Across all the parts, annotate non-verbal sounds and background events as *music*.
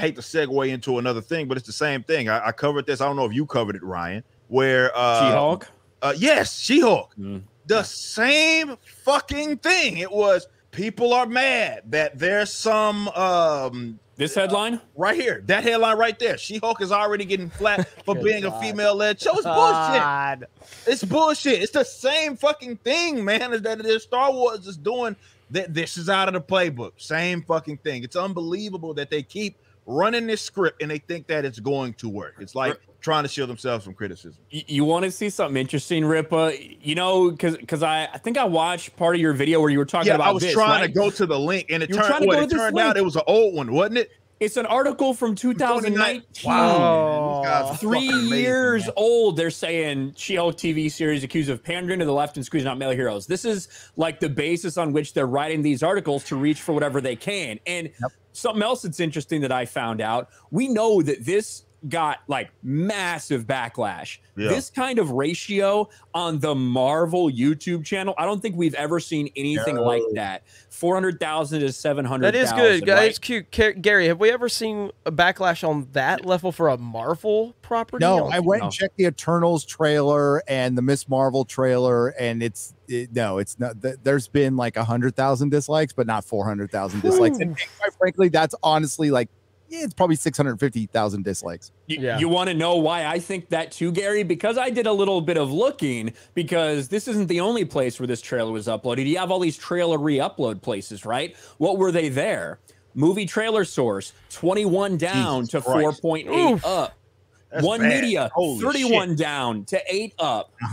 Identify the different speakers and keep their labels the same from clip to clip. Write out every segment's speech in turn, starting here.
Speaker 1: hate to segue into another thing, but it's the same thing. I, I covered this. I don't know if you covered it, Ryan. Where uh,
Speaker 2: She-Hulk.
Speaker 1: Uh, yes, She-Hulk.
Speaker 2: Mm.
Speaker 1: The same fucking thing. It was people are mad that there's some um
Speaker 2: This headline.
Speaker 1: right here. That headline right there. She-Hulk is already getting flat *laughs* for
Speaker 3: Good
Speaker 1: being a female-led show. It's bullshit.
Speaker 3: God.
Speaker 1: It's bullshit. It's the same fucking thing, man. Is that that Star Wars is doing that? This is out of the playbook. Same fucking thing. It's unbelievable that they keep running this script and they think that it's going to work. It's like trying to shield themselves from criticism.
Speaker 2: You want to see something interesting, Ripa? You know, because because I, I think I watched part of your video where you were talking
Speaker 1: Yeah,
Speaker 2: about
Speaker 1: I was
Speaker 2: this,
Speaker 1: trying
Speaker 2: right?
Speaker 1: to go to the link, and it
Speaker 2: You
Speaker 1: turned. What, it turned out it was an old one, wasn't it?
Speaker 2: It's an article from 2019.
Speaker 1: Wow, man, these guys are
Speaker 2: Three
Speaker 1: fucking amazing,
Speaker 2: years old, they're saying She-Hulk TV series accused of pandering to the left and squeezing out male heroes. This is like the basis on which they're writing these articles to reach for whatever they can. And something else that's interesting that I found out, we know that this got like massive backlash.
Speaker 1: Yeah.
Speaker 2: This kind of ratio on the Marvel YouTube channel, I don't think we've ever seen anything
Speaker 1: No.
Speaker 2: like that. 400,000 to 700,000.
Speaker 4: That is good, guys.
Speaker 2: right?
Speaker 4: It's cute. Ca- Gary, have we ever seen a backlash on that level for a Marvel property?
Speaker 5: No,
Speaker 4: oh,
Speaker 5: I went
Speaker 2: No.
Speaker 5: and checked the Eternals trailer and the Ms. Marvel trailer, and it's it, no, it's not. th- There's been like a hundred thousand dislikes, but not four hundred thousand dislikes. And quite frankly, that's honestly like yeah, it's probably six hundred fifty thousand dislikes.
Speaker 2: You,
Speaker 4: Yeah.
Speaker 2: you want to know why I think that too, Gary? Because I did a little bit of looking, because this isn't the only place where this trailer was uploaded. You have all these trailer re upload places, right? What were they there? Movie trailer source 21 down
Speaker 1: Jesus
Speaker 2: to
Speaker 1: Christ.
Speaker 2: 4.8
Speaker 4: Oof.
Speaker 2: up.
Speaker 1: That's
Speaker 2: One
Speaker 1: bad.
Speaker 2: media
Speaker 1: Holy
Speaker 2: 31
Speaker 1: shit.
Speaker 2: down to 8 up.
Speaker 5: Uh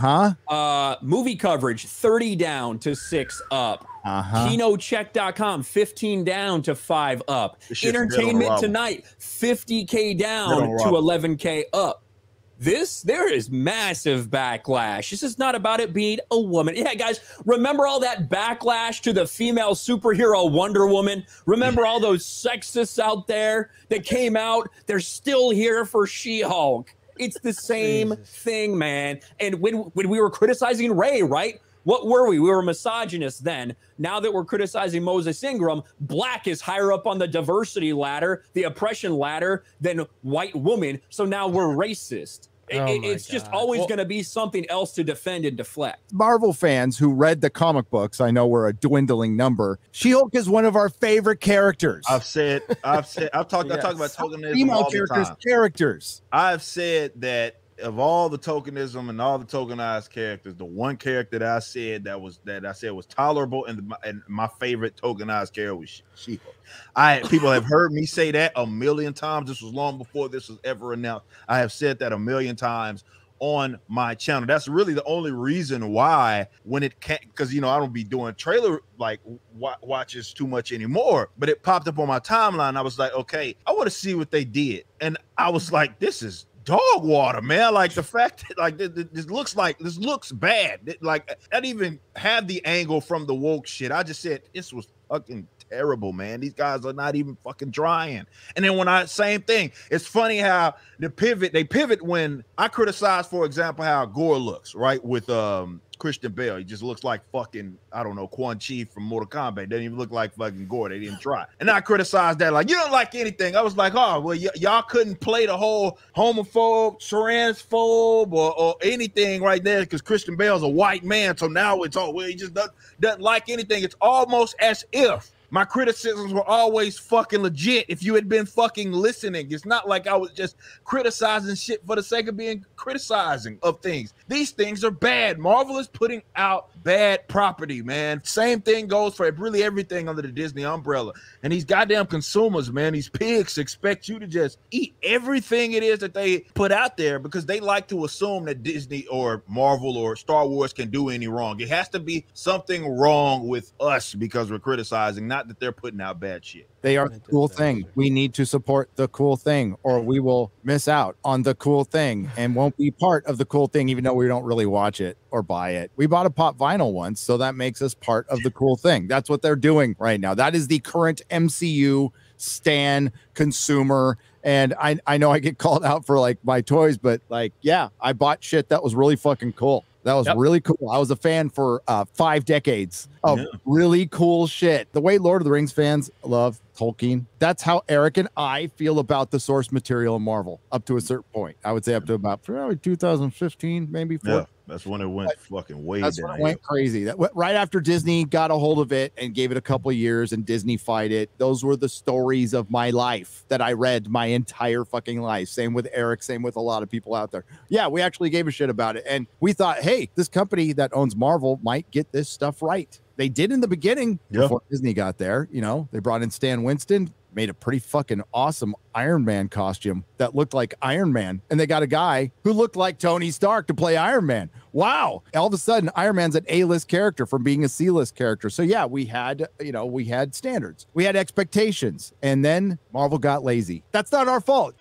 Speaker 5: huh.
Speaker 2: Uh movie coverage 30 down to 6 up.
Speaker 5: Uh huh.
Speaker 2: KinoCheck.com 15 down to 5 up.
Speaker 1: This shit's dead on
Speaker 2: Entertainment. Tonight 50k down to 11k up. This there is massive backlash. This is not about it being a woman. Yeah, guys, remember all that backlash to the female superhero Wonder Woman? Remember all those sexists out there that came out? They're still here for She-Hulk. It's the same
Speaker 4: Jesus.
Speaker 2: thing, man. And when when we were criticizing Rey, right? What were we? We were misogynists then. Now that we're criticizing Moses Ingram, black is higher up on the diversity ladder, the oppression ladder than white woman. So now we're racist.
Speaker 4: Oh
Speaker 2: it-
Speaker 4: my
Speaker 2: it's just always
Speaker 4: Well-
Speaker 2: going to be something else to defend and deflect.
Speaker 5: Marvel fans who read the comic books, I know we're a dwindling number. She Hulk is one of our favorite characters.
Speaker 1: I've said, I've said, I've talked, I talk about
Speaker 4: Yes.
Speaker 1: tokenism
Speaker 5: Female
Speaker 1: all the
Speaker 5: characters,
Speaker 1: time.
Speaker 5: characters.
Speaker 1: I've said that of all the tokenism and all the tokenized characters, the one character that I said that was that I said was tolerable and my, and my favorite tokenized character was She. I people have heard me say that a million times. This was long before this was ever announced. I have said that a million times on my channel. That's really the only reason why when it can't because you know I don't be doing trailer like wa- watches too much anymore. But it popped up on my timeline. I was like, okay, I want to see what they did, and I was like, this is dog water, man. Like the fact that like this, looks like this looks bad. Like I didn't even have the angle from the woke shit. I just said this was fucking terrible, man. These guys are not even fucking trying. And then when I same thing, it's funny how the pivot they pivot when I criticize, for example, how Gorr looks right with um Christian Bale. He just looks like fucking I don't know Quan Chi from Mortal Kombat. Doesn't even look like fucking Gorr. They didn't try. And I criticized that like you don't like anything. I was like, oh well, y- y'all couldn't play the whole homophobe, transphobe, or, or anything right there because Christian Bale's a white man. So now it's all well, he just doesn't doesn't like anything. It's almost as if my criticisms were always fucking legit if you had been fucking listening. It's not like I was just criticizing shit for the sake of being criticizing of things. These things are bad. Marvel is putting out bad property, man. Same thing goes for really everything under the Disney umbrella. And these goddamn consumers, man, these pigs expect you to just eat everything it is that they put out there because they like to assume that Disney or Marvel or Star Wars can do any wrong. It has to be something wrong with us because we're criticizing, not that they're putting out bad shit.
Speaker 5: They are the cool thing. We need to support the cool thing, or we will miss out on the cool thing and won't be part of the cool thing, even though we don't really watch it or buy it. We bought a pop vinyl once, so that makes us part of the cool thing. That's what they're doing right now. That is the current MCU stan consumer. And I, I know I get called out for like my toys, but like, yeah, I bought shit that was really fucking cool. That was
Speaker 4: Yep.
Speaker 5: really cool. I was a fan for uh, five decades of
Speaker 1: Yeah.
Speaker 5: really cool shit. The way Lord of the Rings fans love Tolkien, that's how Eric and I feel about the source material in Marvel up to a certain point. I would say up to about probably 2015, maybe.
Speaker 1: Yeah,
Speaker 5: 14.
Speaker 1: That's when it went fucking way
Speaker 5: That's when it went crazy. That went right after Disney got a hold of it and gave it a couple of years, and Disney fight it. Those were the stories of my life that I read my entire fucking life. Same with Eric. Same with a lot of people out there. Yeah, we actually gave a shit about it, and we thought, hey, this company that owns Marvel might get this stuff right. They did in the beginning
Speaker 1: Yeah.
Speaker 5: before Disney got there. You know, they brought in Stan Winston, made a pretty fucking awesome Iron Man costume that looked like Iron Man. And they got a guy who looked like Tony Stark to play Iron Man. Wow. All of a sudden, Iron Man's an A list character from being a C list character. So, yeah, we had, you know, we had standards, we had expectations. And then Marvel got lazy. That's not our fault.